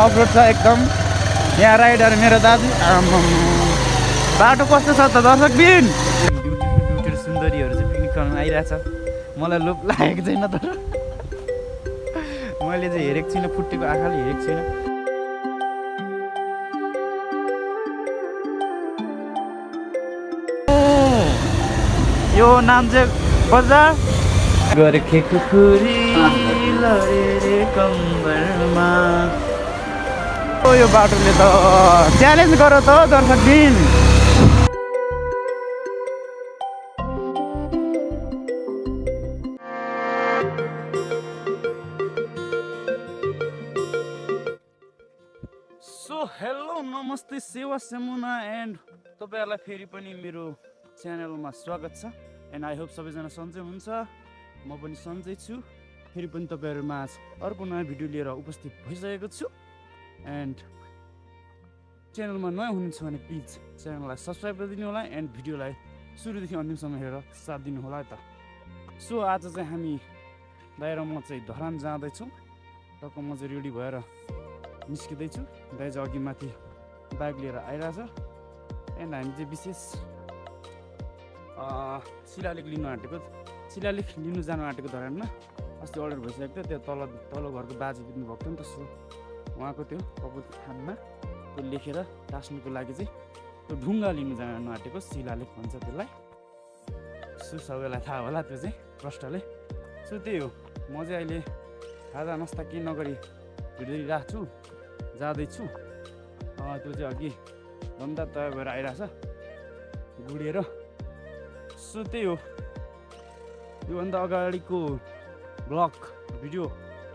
अफरोड छ एकदम। यहाँ राइडर मेरो दाजु। बाटो कस्तो छ त दर्शक बिन? ब्युटी सुन्दरीहरू चाहिँ पिकनिक गर्न आइरहेछ। मलाई लोभ लागेको छैन तर। मैले चाहिँ हेरेको छुइनँ फुटेको आँखाले हेरेको छुइनँ यो नाम चाहिँ बजार गोर्खेको खुरी लडे रे कम्बरमा। ओ यो बाटोले त च्यालेन्ज गर त दर्शक दिन। सो हेलो नमस्ते सेवा सेमुना एन्ड तपाईँहरूलाई फेरि पनि मेरो च्यानलमा स्वागत छ। एन्ड आई होप सबैजना सन्चै हुन्छ। म पनि सन्चै छु। फेरि पनि तपाईँहरूमा आज अर्को नयाँ भिडियो लिएर उपस्थित भइसकेको छु। एन्ड च्यानलमा नयाँ हुनुहुन्छ भने प्लिज च्यानललाई सब्सक्राइब गरिदिनु होला एन्ड भिडियोलाई सुरुदेखि अन्तिमसम्म हेरेर साथ दिनु होला है त। सो आज चाहिँ हामी बाहिर म चाहिँ धरान जाँदैछु टक्क म चाहिँ रेडी भएर निस्किँदैछु। दाइ चाहिँ अघि माथि बाइक लिएर आइरहेछ। एन्ड हामी चाहिँ विशेष शिलालेख लिनु आँटेको शिलालेख लिनु जानु आँटेको धरानमा अस्ति अर्डर भइसकेको थियो। त्यो तल तल्लो घरको बाजे दिनु भएको थियो नि त सो उहाँको त्यो कपुर खानमा त्यो लेखेर टाँस्नुको लागि चाहिँ त्यो ढुङ्गा लिनु जानु आँटेको शिलालेख भन्छ त्यसलाई। सो सबैलाई थाहा होला त्यो चाहिँ प्रष्टले सो त्यही हो म चाहिँ अहिले खाजा नास्ता केही नगरी हिँडिरहेको छु जाँदैछु त्यो चाहिँ अघि धन्दा तयार भएर आइरहेछ। गुडेर। सो त्यही हो। योभन्दा अगाडिको ब्लग भिडियो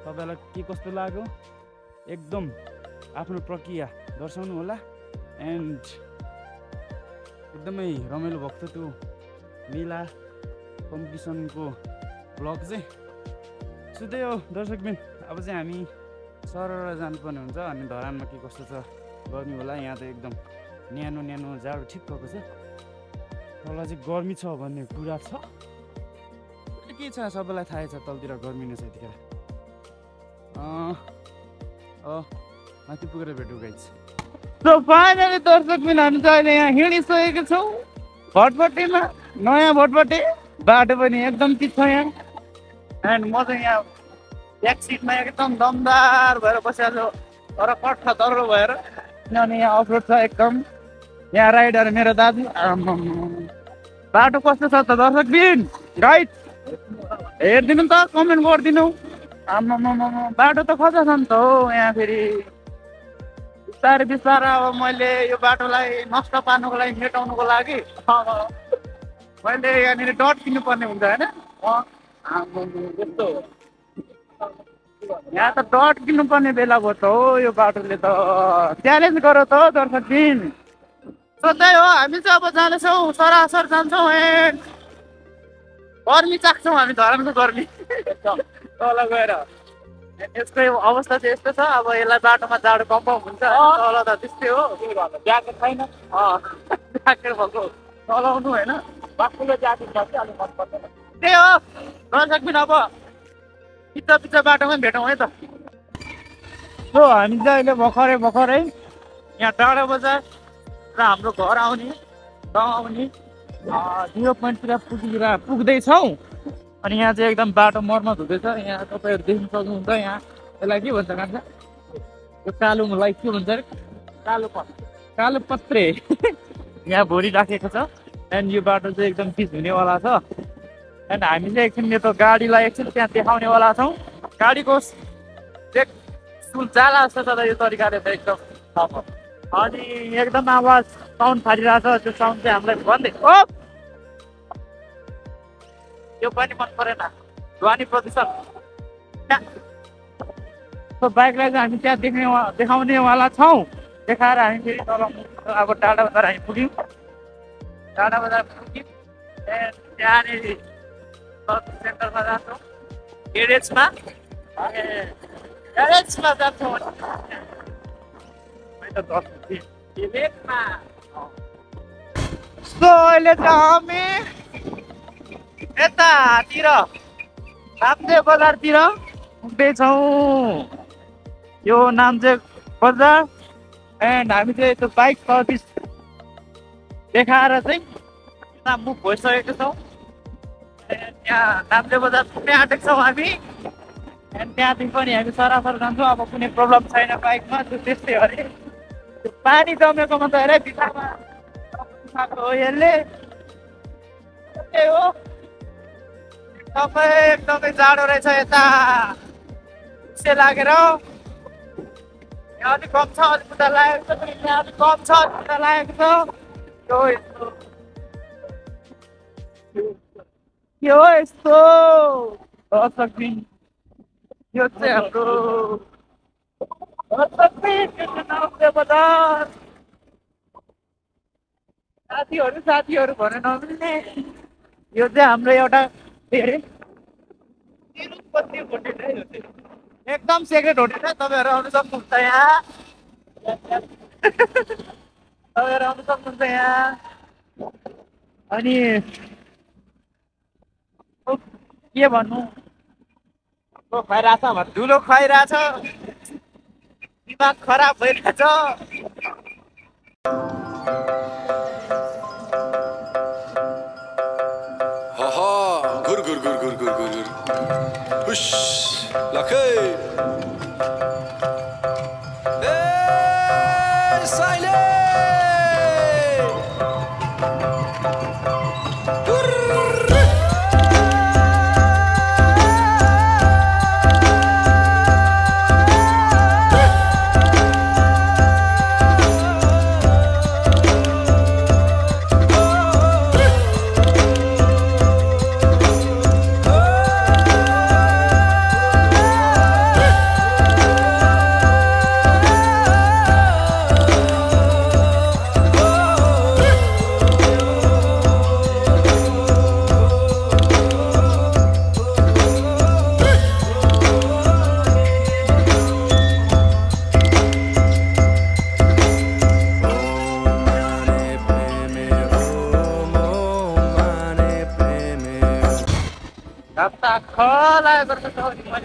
तपाईँलाई के कस्तो लाग्यो? एकदम आफ्नो प्रक्रिया दर्शाउनु होला। एन्ड एकदमै रमाइलो भएको थियो त्यो मेला कम्पिटिसनको ब्लग चाहिँ। सो त्यही हो दर्शकबिन अब चाहिँ हामी सरर जानुपर्ने हुन्छ अनि धरानमा के कस्तो छ गर्मी होला यहाँ त एकदम न्यानो न्यानो जाडो ठिक्कको छ। तल चाहिँ गर्मी छ भन्ने कुरा छ। के छ सबैलाई थाहै छ तलतिर गर्मी नै छ यतिखेर। माथि पुगेर भेटौँ गाइज सो फाइनली दर्शक बिन हामी चाहिँ अहिले यहाँ हिँडिसकेको छौँ भटभटेमा नयाँ भटभटे बाटो पनि एकदम छ यहाँ एन्ड म चाहिँ यहाँ ब्याक सिटमा एकदम दमदार भएर बसिहाल्छु तर कट्ठा दह्रो भएर किनभने यहाँ अफरोड छ एकदम यहाँ राइडर मेरो दाजु। बाटो कस्तो छ त दर्शक बिन गाइड हेरिदिनु त कमेन्ट गरिदिनु आम्मामामा बाटो त खजा छ नि त हो यहाँ फेरि बिस्तारै बिस्तारै अब मैले यो बाटोलाई नष्ट पार्नुको लागि मेटाउनुको लागि मैले यहाँनिर डट किन्नुपर्ने हुन्छ होइन। यहाँ त डट किन्नुपर्ने बेला भयो त हो यो बाटोले त च्यालेन्ज गर त दर्शक दिन सोध्दै हो हामी चाहिँ अब जाँदैछौँ सरासर जान्छौँ गर्मी चाख्छौँ हामी धरानको गर्मी तल गएर यसको अवस्था चाहिँ यस्तो छ अब यसलाई बाटोमा जाडो कम कम हुन्छ तल त त्यस्तै हो ज्याकेट छैन ज्याकेट भएको चलाउनु होइन बाक्लो ज्याकेट छ कि अलिक मन पर्दैन त्यही हो पनि अब पिच्चा पिच्चा बाटोमै भेटौँ है त सो हामी चाहिँ अहिले भर्खरै भर्खरै यहाँ डाँडा बजार र हाम्रो घर आउने गाउँ आउने जिरो पोइन्टतिर पुगेर पुग्दैछौँ। अनि यहाँ चाहिँ एकदम बाटो मर्मत हुँदैछ। यहाँ तपाईँहरू देख्न सक्नुहुन्छ यहाँ। यसलाई के भन्छ कान्छ? यो कालोलाई के भन्छ अरे? कालो पत कालो पत्रे। यहाँ भोलि राखेको छ। एन्ड यो बाटो चाहिँ एकदम पिच हुनेवाला छ। एन्ड हामी चाहिँ एकछिन यो त गाडीलाई एकछिन त्यहाँ देखाउनेवाला छौँ। गाडीको देख। सुल जाला जस्तो छ त यो तरिकाले त एकदम। अनि एकदम आवाज। साउन्ड फालिरहेको छ त्यो साउन्ड चाहिँ हामीलाई भन्दै ओ! यो पनि मन परेन। ध्वनि प्रदूषण। बाइकलाई चाहिँ हामी त्यहाँ देख्ने देखाउनेवाला छौँ। देखाएर हामी फेरि तल अब टाढा बजार हामी पुग्यौँ। टाढा बजार पुग्यौँ। त्यहाँ- त्यहाँनिर सेन्टरमा जान्छौँ। ग्यारेजमा जान्छौँ। सो अहिले चाहिँ हामी यतातिर रामदेव बजारतिर पुग्दैछौँ यो नाम चाहिँ बजार। एन्ड हामी चाहिँ त्यो बाइक सर्भिस देखाएर चाहिँ त्यहाँ मुभ भइसकेको छौँ। त्यहाँ नाम्ले बजार पुग्ने आँटेको छौँ हामी। एन्ड त्यहाँदेखि पनि हामी सरासर जान्छौँ। अब कुनै प्रब्लम छैन बाइकमा त्यो त्यस्तै अरे। पानी जमेकोमा त हेरे बिचमाको हो यसले। हो। एकदमै एकदमै जाडो रहेछ यता। से लागेर। अलिक कम छ अलिक उता लागेको छ। अलिक कम छ अलिक उता लागेको छ। यो यस्तो। के यस्तो। यो चाहिँ हाम्रो दर्शक दिन यो चाहिँ नाम्चे बजार साथीहरू साथीहरू भन्न नमिल्ने। यो चाहिँ हाम्रो एउटा के अरे होटेल है यो चाहिँ एकदम सेक्रेट होटेल है तपाईँहरू आउनु सक्नुहुन्छ यहाँ। तपाईँहरू आउनु सक्नुहुन्छ यहाँ। अनि के भन्नु? खुवाइरहेछ। भने धुलो खुवाइरहेछ। दिमाग खराब gur gur gur. Hush, lakay.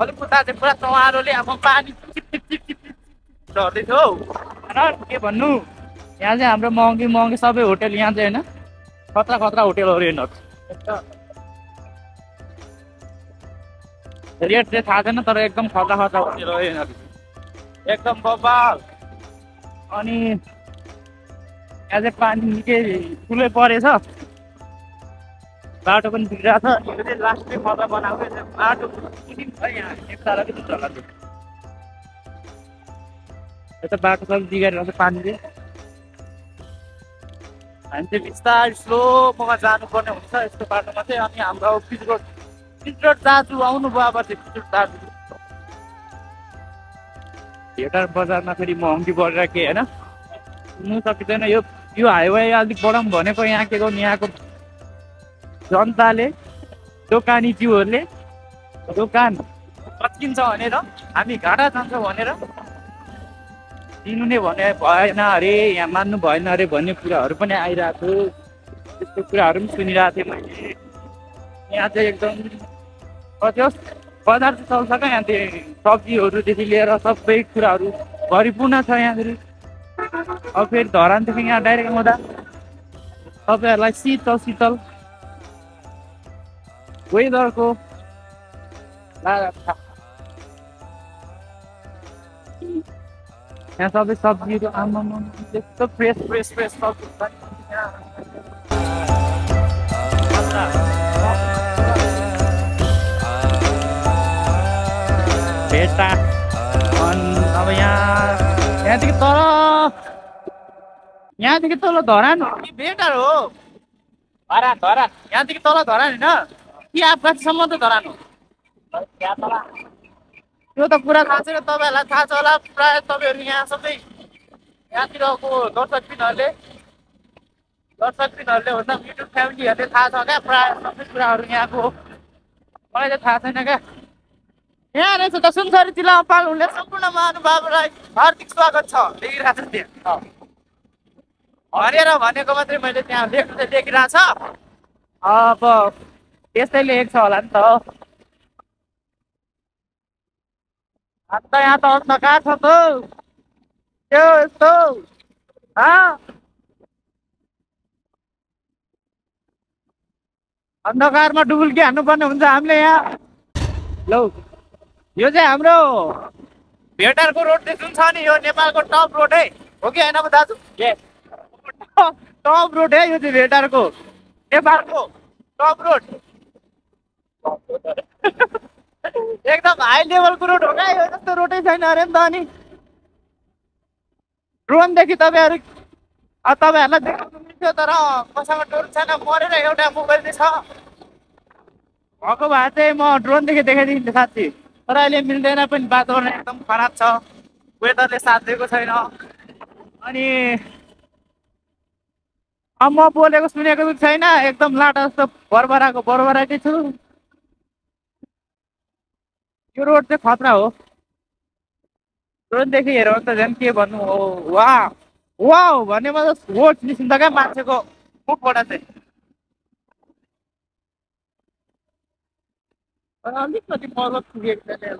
अलिक उता चाहिँ पुरा चौहारोले अब पानी हौ र के भन्नु यहाँ चाहिँ हाम्रो महँगी महँगी सबै होटेल यहाँ चाहिँ होइन खतरा खतरा होटेलहरू यिनीहरू रेट चाहिँ थाहा छैन तर एकदम खतरा खतरा होटेल हो यिनीहरू एकदम बबाल अनि यहाँ चाहिँ पानी निकै ठुलै परेछ बाटो पनि बिग्रिरहेको छ। यो चाहिँ लास्टै खतरा बनाएको छ बाटो छ यहाँ। एक तारा पनि चाहिँ यता बाटो सबै बिगारेर छ पानीले। हामी चाहिँ बिस्तारै स्लो मगा जानुपर्ने हुन्छ यस्तो बाटोमा चाहिँ अनि हाम्रो अब पिच रोड दाजु आउनु भयो अब चाहिँ पिच रोड दाजु। भेटार बजारमा फेरि महँगी बढेर के होइन? सुन्नु सकिँदैन। यो यो हाइवे अलिक बढाउँ भनेको यहाँ के गर्नु? यहाँको जनताले दोकानी ज्यूहरूले दोकान पच्किन्छ भनेर हामी घाटा जान्छौँ भनेर दिनु नै भने भएन अरे यहाँ मान्नु भएन अरे भन्ने कुराहरू पनि आइरहेको थियो त्यस्तो कुराहरू पनि सुनिरहेको थिएँ मैले। यहाँ चाहिँ एकदम होस् बजार चाहिँ चल्छ क्या यहाँ चाहिँ सब्जीहरूदेखि लिएर सबै कुराहरू भरिपूर्ण छ यहाँनिर। अब फेरि धरानदेखि यहाँ डाइरेक्ट आउँदा तपाईँहरूलाई शीतल शीतल वेदरको यहाँ सबै सब्जीहरू आमामा त्यस्तो फ्रेस फ्रेस फ्रेस सब्जी। भेटा अनि अब यहाँ यहाँदेखि तल यहाँदेखि तल धरान हो कि बेटर हो धरान धरान यहाँदेखि तल धरान होइन कि आफगाजीसम्म त धरान त्यो त कुरा थाहा छैन तपाईँहरूलाई थाहा छ होला प्रायः तपाईँहरू यहाँ सबै यहाँतिरको दर्शकबिनहरूले। दर्शकबिनहरूले भन्दा युट्युब फ्यामिलीहरूले थाहा छ क्या प्रायः सबै कुराहरू यहाँको मलाई चाहिँ थाहा छैन क्या। यहाँ रहेछ त सुनसरी जिल्लामा पाल्नुहुने सम्पूर्ण महानुभावलाई हार्दिक स्वागत छ। लेखिरहेको छ त्यहाँ भनेर भनेको मात्रै मैले त्यहाँ लेख्नु चाहिँ लेखिरहेको छ अब त्यस्तै लेखेको छ होला नि त। अन्त यहाँ त अन्धकार छ त? यस्तो? अन्धकारमा डुबुल्की हान्नुपर्ने हुन्छ हामीले यहाँ। लौ यो चाहिँ हाम्रो भेटारको रोड चाहिँ जुन छ नि यो नेपालको टप रोड है। हो कि होइन दाजु? टप रोड है यो चाहिँ भेटारको नेपालको टप रोड। एकदम हाई लेभलको रोड हो क्या यो जस्तो रोडै छैन अरे नि त अनि। ड्रोनदेखि तपाईँहरू तपाईँहरूलाई देखाउनु मिल्थ्यो तर मसँग ड्रोन छैन मरेर एउटा मोबाइल चाहिँ छ। भएको भए चाहिँ म ड्रोनदेखि देखाइदिन्थेँ साँच्ची तर अहिले मिल्दैन पनि वातावरण एकदम खराब छ। वेदरले साथ दिएको छैन। अनि म बोलेको सुनेको छैन एकदम लाटा जस्तो बरबराको बरबराकै छु। यो रोड चाहिँ खतरा हो हेऱ्यो भने त झन् के भन्नु हो वा वा भनेमा त वर्ड निस्किन्छ क्या मान्छेको मुखबाट चाहिँ अलिकति मर्मत पुगेको छैन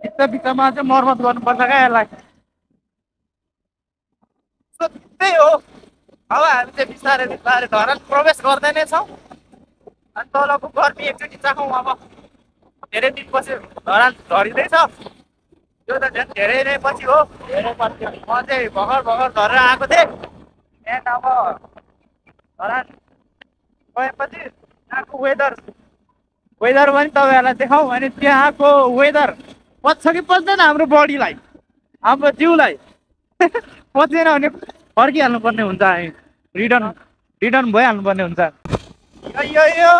यसलाई भित्र चाहिँ मर्मत गर्नुपर्छ क्या यसलाई त्यही हो अब हामी चाहिँ बिस्तारै बिस्तारै धरान प्रवेश गर्दै नै छौँ अनि तलको गर्मी एकचोटि चाखौँ अब धेरै दिनपछि धरान झरिँदैछ। यो त झन् धेरै नै पछि हो। पछि म चाहिँ भर्खर भर्खर झरेर आएको थिएँ। त्यहाँ अब धरान गएपछि त्यहाँको वेदर। वेदर पनि तपाईँहरूलाई देखाउँ भने त्यहाँको वेदर पच्छ कि पच्दैन हाम्रो बडीलाई हाम्रो जिउलाई। पच्दैन भने फर्किहाल्नु पर्ने हुन्छ हामी। रिटर्न रिटर्न भइहाल्नु पर्ने हुन्छ यो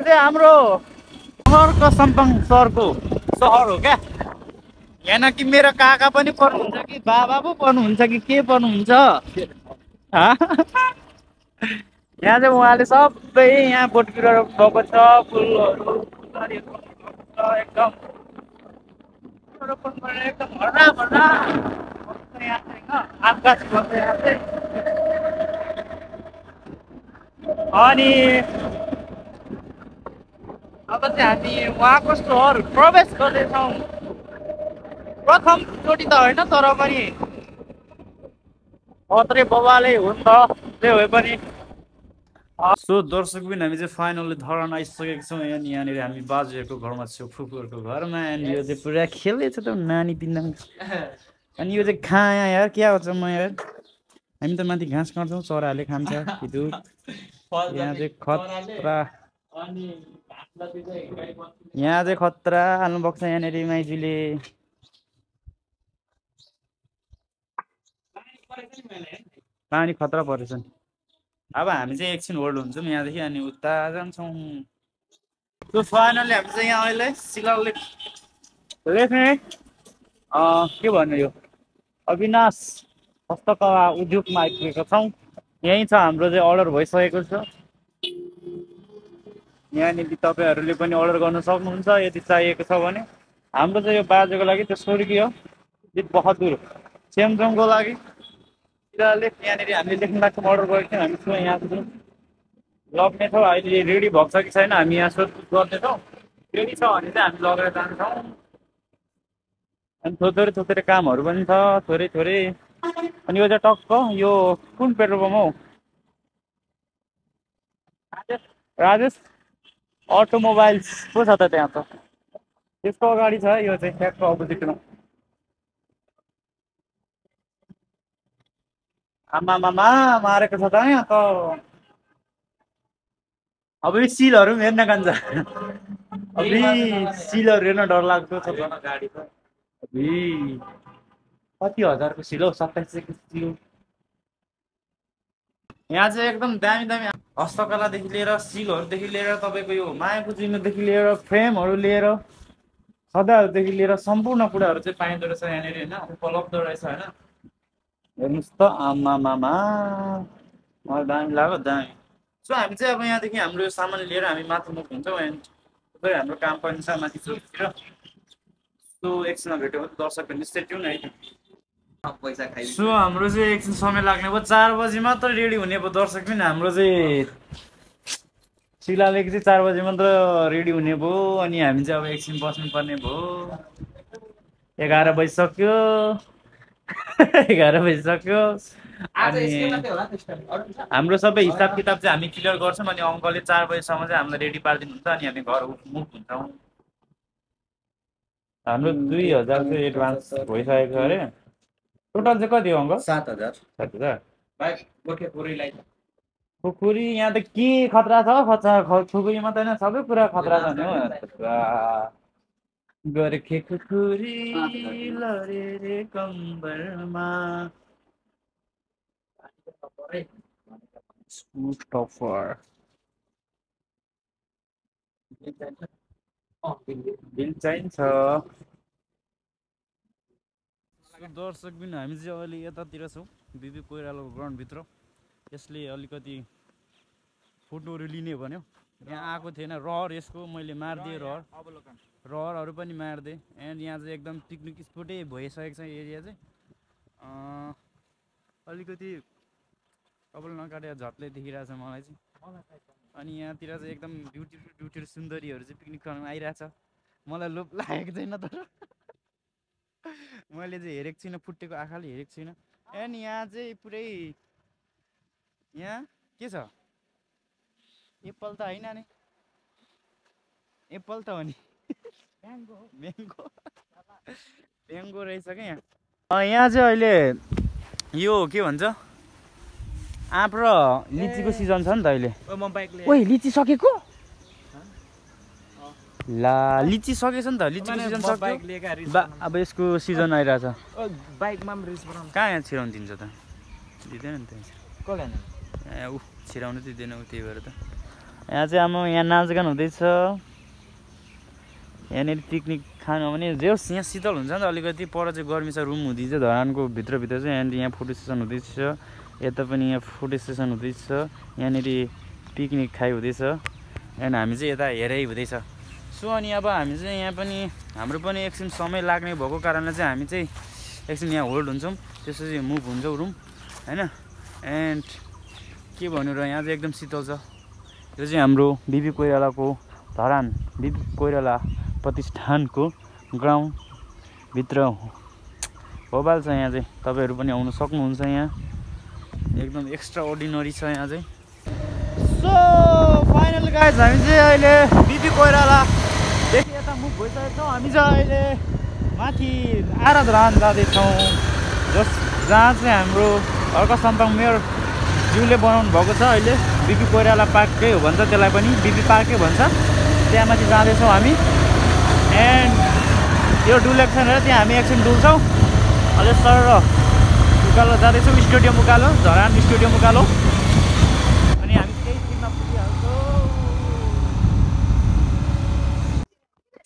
चाहिँ हाम्रो सहरको सम्पङ सहरको सहर हो क्या? यहाँ कि मेरो काका पनि पर्नुहुन्छ कि बाबा पो पर्नुहुन्छ कि के पर्नुहुन्छ हँ? यहाँ चाहिँ उहाँले सबै यहाँ बोटबिरुवा रोप्नुभएको छ फुलहरू एकदम। एकदम भर्ना भर्ना। अनि अब चाहिँ हामी उहाँको सहर प्रवेश गर्दैछौँ प्रथमचोटि त होइन तर पनि खत्रे बबाले हो नि त जे भए पनि सो दर्शक पनि हामी चाहिँ फाइनल्ली धरान आइसकेको छौँ अनि यहाँनिर हामी बाजेहरूको घरमा छौँ फुपूहरूको घरमा अनि यो चाहिँ पुरा खेल्दैछ त नानी पिन्दा अनि यो चाहिँ खाया यार क्या हुन्छ म यार हामी त माथि घाँस काट्छौँ चराहरूले खान्छ यहाँ चाहिँ खतरा यहाँ चाहिँ खतरा हाल्नुभएको छ यहाँनिर माइजूले। पानी खतरा परेछ अब हामी चाहिँ एकछिन होल्ड हुन्छौँ यहाँदेखि अनि उता जान्छौँ। त्यो फाइनली हामी चाहिँ यहाँ अहिले शिलालेख लेख्ने के भन्नु यो? अविनाश हस्तकला उद्योगमा आइपुगेका छौँ। यहीँ छ हाम्रो चाहिँ अर्डर भइसकेको छ। यहाँनिर तपाईँहरूले पनि अर्डर गर्न सक्नुहुन्छ यदि चाहिएको छ भने। हाम्रो चाहिँ यो बाजेको लागि त्यो स्वर्गीय बहादुर सेमसङको लागि। शिलालेख यहाँनिर हामीले लेख्न लाग्छौँ अर्डर गरेको थियौँ हामी छौँ यहाँ चाहिँ लग्नेछौँ अहिले रेडी भएको छ कि छैन हामी यहाँ सोधपुछ गर्नेछौँ रेडी छ भने चाहिँ हामी लगेर जान्छौँ। अनि थोरै थोरै कामहरू पनि छ। थोरै थोरै अनि यो चाहिँ टक्क यो कुन पेट्रोल पम्प हौ? राजेश। राजेश? अटोमोबाइल्स पो छ त त्यहाँ त। त्यसको अगाडि छ यो चाहिँ ट्याक्क अपोजिटमा। आमामामा मारेको छ त यहाँ त अब यो सिलहरू पनि हेर्न कान्छ अबि सिलहरू हेर्न डर लाग्दो छ गाडी त कति हजारको सिल हौ? सत्ताइस सयको सिल यहाँ चाहिँ एकदम दामी दामी। हस्तकलादेखि लिएर सिलहरूदेखि लिएर तपाईँको यो माया पुजिनोदेखि लिएर फ्रेमहरू लिएर सदाहरूदेखि लिएर सम्पूर्ण कुराहरू चाहिँ पाइँदो रहेछ यहाँनिर होइन? उपलब्ध रहेछ होइन? हेर्नुहोस् त आमामामा। मलाई दामी लाग्यो दामी। सो हामी चाहिँ अब यहाँदेखि हाम्रो यो सामान लिएर हामी माथि मुख हुन्छौँ थुप्रै हाम्रो काम पनि छ माथि सो एकछिनमा भेट्यो भने दर्शकहरूले स्टे ट्युन है। सो हाम्रो चाहिँ एकछिन समय लाग्ने भयो चार बजी मात्र रेडी हुने भयो दर्शक पनि हाम्रो चाहिँ शिलालेख चाहिँ चार बजी मात्र रेडी हुने भयो अनि हामी चाहिँ अब एकछिन बस्नुपर्ने भयो एघार बजिसक्यो। एघार बजिसक्यो। अनि हाम्रो सबै हिसाब किताब चाहिँ हामी क्लियर गर्छौँ अनि अङ्कलले चार बजीसम्म चाहिँ हामीलाई रेडी पारिदिनुहुन्छ अनि हामी घर मुभ हुन्छौँ हाम्रो दुई हजार चाहिँ एडभान्स भइसकेको छ अरे। टोटल चाहिँ कति हो अङ्कल? सात हजार। सात हजार। खुकुरी यहाँ त के खतरा छ? खतरा ख- खुकुरी मात्रै होइन सबै कुरा खतरा छ नि हो। गोर्खे खुकुरी लरे रे कम्बरमा। स्मुथ टफर बिल चाहिन्छ। दर्शक बिन हामी चाहिँ अहिले यतातिर छौँ। बिबी कोइरालाको ग्राउन्डभित्र यसले अलिकति फोटोहरू लिने भन्यो। यहाँ आएको थिएन। रहर यसको। मैले मारिदिएँ रहर। रहरहरू पनि मारिदिएँ। एन्ड यहाँ चाहिँ एकदम पिकनिक स्पोटै भइसकेको छ एरिया चाहिँ। अलिकति कपाल नकाटेर झट्लै देखिरहेछ मलाई चाहिँ। अनि यहाँतिर चाहिँ एकदम ब्युटिफुल ब्युटिफुल सुन्दरीहरू चाहिँ पिकनिक खानु आइरहेछ। मलाई लोभ लागेको छैन तर। मैले चाहिँ हेरेको छुइनँ फुटेको आँखाले हेरेको छुइनँ। एन्ड यहाँ चाहिँ पुरै यहाँ के छ? एप्पल त होइन नि। एप्पल त हो नि। म्याङ्गो। म्याङ्गो। रहेछ क्या यहाँ। अँ, यहाँ चाहिँ अहिले यो के भन्छ? आँप र लिचीको सिजन छ नि त अहिले। ओइ लिची सकेको? ला लिची सकेछ नि त लिचीको सिजन सक्यो। बा अब यसको सिजन आइरहेछ। बाइकमा पनि रिस बनाउनु। कहाँ यहाँ छिराउनु दिन्छ त? दिँदैन नि त ए ऊ छिराउनु दिँदैन ऊ त्यही भएर त। यहाँ चाहिँ अब यहाँ नाचगान हुँदैछ। यहाँनिर पिकनिक खानु भने जे होस् यहाँ शीतल हुन्छ नि त अलिकति। पर चाहिँ गर्मी छ रुम हुँदैछ धरानको भित्रभित्र चाहिँ यहाँनिर यहाँ फोटो सेसन हुँदैछ। यता पनि यहाँ फोटो सेसन हुँदैछ। यहाँनिर पिकनिक खाइ हुँदैछ। एन्ड हामी चाहिँ यता हेरै हुँदैछ। सो अनि अब हामी चाहिँ यहाँ पनि हाम्रो पनि एकछिन समय लाग्ने भएको कारणले चाहिँ हामी चाहिँ एकछिन यहाँ होल्ड हुन्छौँ। त्यसपछि मुभ हुन्छौँ रुम होइन? एन्ड के भन्नु र यहाँ चाहिँ एकदम शीतल छ। यो चाहिँ हाम्रो बिबी कोइरालाको धरान बिबी कोइराला प्रतिष्ठानको ग्राउन्डभित्र भोबाल छ यहाँ चाहिँ। तपाईँहरू पनि आउनु सक्नुहुन्छ यहाँ। एकदम एक्स्ट्रा अर्डिनरी छ यहाँ चाहिँ। सो फाइनल गाइज हामी चाहिँ अहिले बिबी कोइरालादेखि मुभ भइसकेको छौँ हामी चाहिँ अहिले माथि आराधरान जाँदैछौँ जस जहाँ चाहिँ हाम्रो अर्का सन्तङ मेयर ज्यूले बनाउनु भएको छ अहिले। बिपी कोइराला पार्कै हो भन्छ त्यसलाई पनि। बिपी पार्कै भन्छ। त्यहाँ माथि जाँदैछौँ हामी। एन्ड यो डुलेको छैन र त्यहाँ हामी एकछिन डुल्छौँ। अहिले सर उकालो जाँदैछौँ। स्टेडियम उकालो झरान स्टेडियम उकालो अनि हामी त्यही टिममा पुगिहाल्छौँ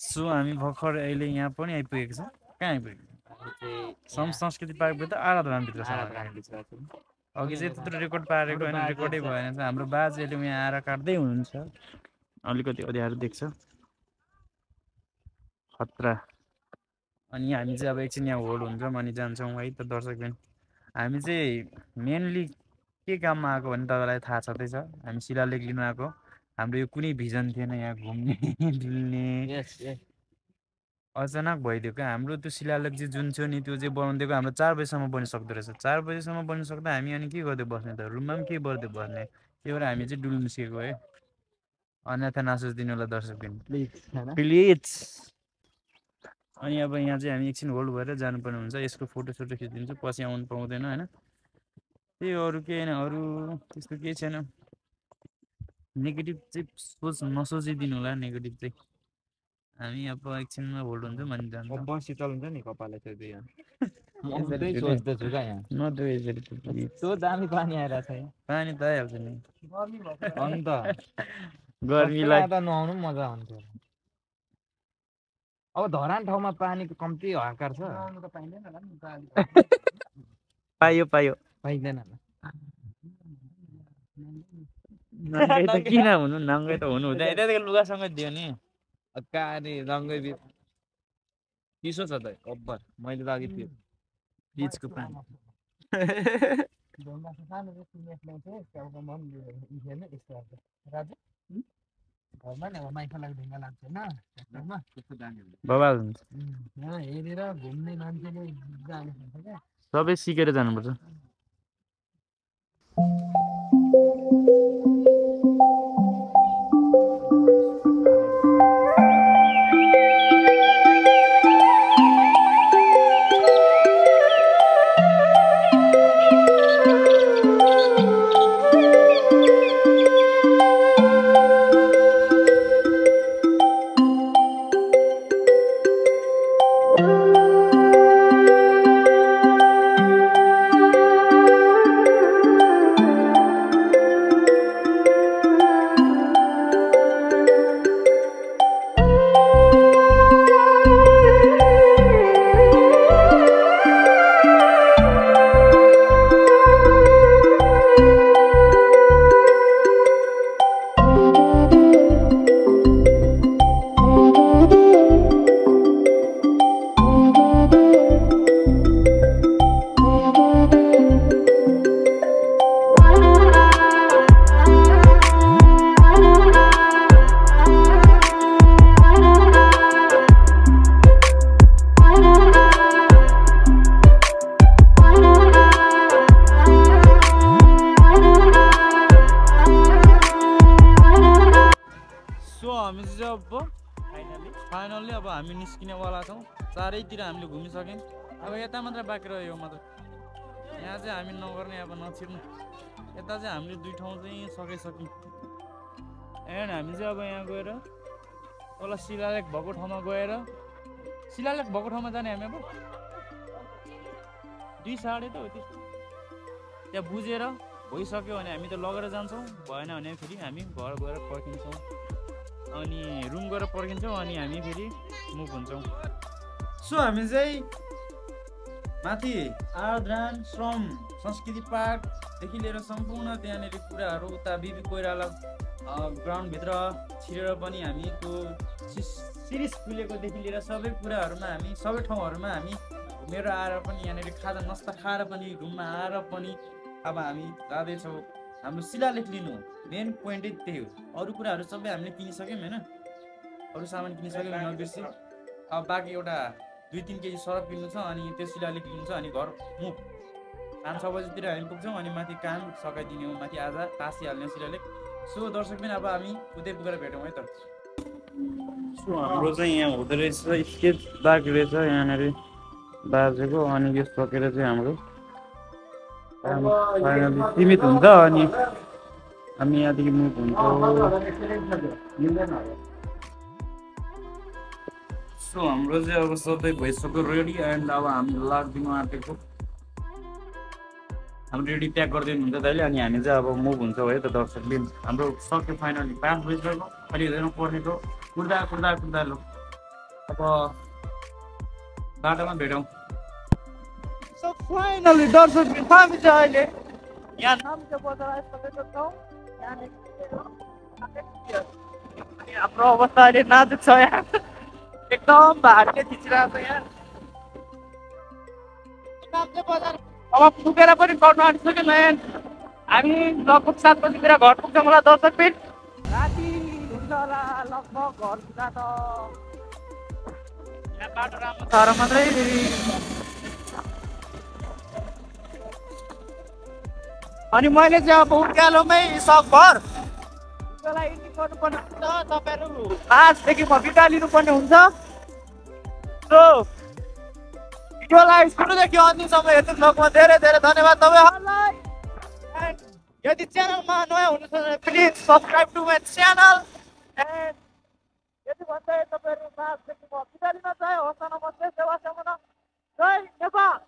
सो हामी भर्खर अहिले यहाँ पनि आइपुगेको छ। कहाँ आइपुगेको सम संस्कृति पार्कभित्र आराधनाभित्र अघि चाहिँ त्यत्रो रेकर्ड पारेको होइन रेकर्डै भएन चाहिँ हाम्रो बाजेले यहाँ आएर काट्दै हुनुहुन्छ। अलिकति अँध्यारो देख्छ। खतरा। अनि हामी चाहिँ अब एकछिन यहाँ होल्ड हुन्छौँ अनि जान्छौँ है त दर्शकबिन। हामी चाहिँ मेनली के काममा आएको भने तपाईँलाई थाहा छँदैछ हामी शिलालेख लिनु आएको। हाम्रो यो कुनै भिजन थिएन यहाँ घुम्ने डुल्ने अचानक भइदियो क्या? हाम्रो त्यो शिलालेख चाहिँ जुन थियो नि त्यो चाहिँ बनाउँदिएको हाम्रो चार बजीसम्म बनिसक्दो रहेछ। चार बजीसम्म बनिसक्दा हामी अनि के गर्दै बस्ने त? रुममा पनि के गर्दै बस्ने? त्यही भएर हामी चाहिँ डुल्नु सिकेको है। अन्यथा नसोचिदिनु होला दर्शकबिन प्लिज। अनि अब यहाँ चाहिँ हामी एकछिन होल्ड भएर जानुपर्ने हुन्छ। यसको फोटो सोटो खिचिदिन्छु पछि आउनु पाउँदैन होइन? त्यही अरू केही होइन अरू त्यस्तो केही छैन। नेगेटिभ चाहिँ सोच नसोचिदिनु होला नेगेटिभ चाहिँ। हामी अब एकछिनमा होल्ड हुन्छौँ अनि जान्छौँ म शीतल हुन्छ नि कपाललाई त्यो दुई सोच्दैछु क्या? यहाँ त please। त्यो दामी पानी आइरहेको छ यहाँ पानी त आइहाल्छ नि अन्त गर्मीलाई त नुहाउनु पनि मजा आउँथ्यो अब धरान ठाउँमा पानीको कम्ती हकार छ पाइयो पाइयो पाइँदैन नङ्गै त किन हुनु नङ्गै त हुनु हुँदैन त्यतिखेर लुगासँग दियो नि कहाँनिर रङ्गै बिच चिसो छ त? अब्बर मैले त अघि फ्रिजको पानी। सबै सिकेर जानुपर्छ। निस्किनेवाला छौँ। चारैतिर हामीले घुमिसक्यौँ अब यता मात्र बाँकी रह्यो मात्र। यहाँ चाहिँ हामी नगर्ने अब नछिर्नु। यता चाहिँ हामीले दुई ठाउँ चाहिँ सकिसक्यौँ। एन्ड हामी चाहिँ अब यहाँ गएर तल शिलालेख भएको ठाउँमा गएर शिलालेख भएको ठाउँमा जाने हामी अब। दुई साढे त हो त्यो। त्यहाँ बुझेर भइसक्यो भने हामी त लगेर जान्छौँ। भएन भने फेरि हामी घर गएर पर्खिन्छौँ। अनि रुम गएर पर्खिन्छौँ अनि हामी फेरि मुभ हुन्छौँ। सो हामी चाहिँ माथि आर्द्रान श्रम संस्कृति पार्कदेखि लिएर सम्पूर्ण त्यहाँनिर कुराहरू उता बिबी कोइराला ग्राउन्डभित्र छिरेर पनि हामी त्यो सिरिस खुलेकोदेखि लिएर सबै कुराहरूमा हामी सबै ठाउँहरूमा हामी घुमेर आएर पनि यहाँनिर खाजा नास्ता खाएर पनि रुममा आएर पनि अब हामी जाँदैछौँ। हाम्रो शिलालेख लिनु मेन पोइन्टै त्यही हो। अरू कुराहरू सबै हामीले किनिसक्यौँ होइन। अरू सामान किनिसक्यौँ नबिर्सी अब बाँकी एउटा दुई तिन केजी सरप किन्नु छ अनि त्यो शिलालेख लिनु छ अनि घर मुख। पाँच छ बजीतिर हामी पुग्छौँ अनि माथि काम सकाइदिने हो। माथि आज टाँसिहाल्ने शिलालेख। सो दर्शक पनि अब हामी उतै पुगेर भेटौँ है त। सो हाम्रो चाहिँ यहाँ हुँदो रहेछ स्केच बाँकी रहेछ यहाँनिर बाजेको अनि यो सकेर चाहिँ हाम्रो सीमित हुन्छ अनि हामी यहाँदेखि मुभ हुन्छौँ। सो हाम्रो चाहिँ अब सबै भइसक्यो रेडी एन्ड अब हामी लाग्दिनु आँटेको। हाम्रो रेडी प्याक गरिदिनु हुन्छ दाइले अनि हामी चाहिँ अब मुभ हुन्छौँ है त दर्शकले हाम्रो सक्यो फाइनली पाँच बजीसक्यो अहिले हेर्नु पर्नेको कुर्दा कुर्दा कुर्दा लो। अब बाटोमा भेटौँ। सो फाइनली दर्शक हामी चाहिँ अहिले यहाँ नाम्चे बजार आइसकेको छौँ हाम्रो अवस्था अहिले नाजुक छ यहाँ एकदम भारीले खिचिरहेको छ यहाँ नाम्चे बजार अब पुगेर पनि गर्नु आँटिसक्यो नयाँ हामी लगभग सात बजीतिर घर पुग्छौँ होला दर्शक पिट राति हुन्छ होला लगभग घर पुग्दा त यहाँ बाटो राम्रो छ र मात्रै फेरि अनि मैले चाहिँ अब उकालोमै सकभर। भिडियोलाई एडिट गर्नुपर्ने हुन्छ तपाईँहरू? लास्टदेखि म बिदा लिनुपर्ने हुन्छ। सो भिडियोलाई सुरुदेखि अन्तिमसम्म हेर्नु धेरै धेरै धन्यवाद तपाईँहरूलाई। एन्ड यदि च्यानलमा नयाँ हुनुहुन्छ भने please subscribe to my channel. And यति भन्दै तपाईँहरू लास्टदेखि म बिदा लिन चाहे होस् नमस्ते सेवा सेवा जय नेपाल।